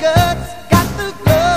guts, got the guts.